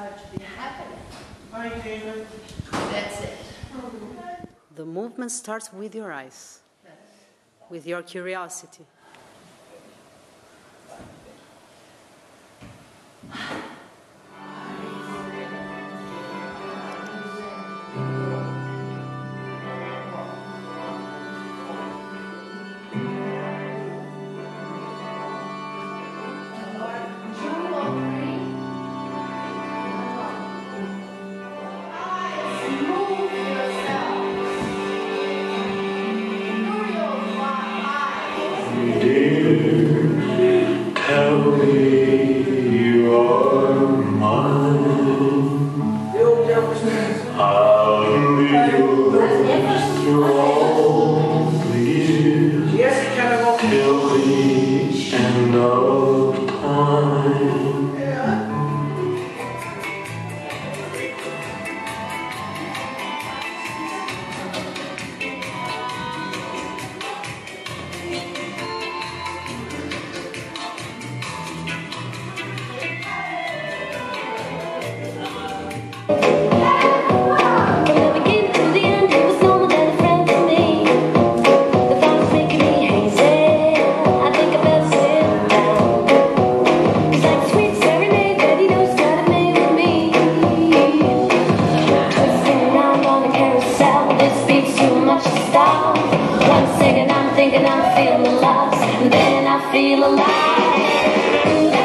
start to be happening. Hi, David. That's it. The movement starts with your eyes, with your curiosity. down. One second I'm thinking I'm feeling lost, and then I feel alive.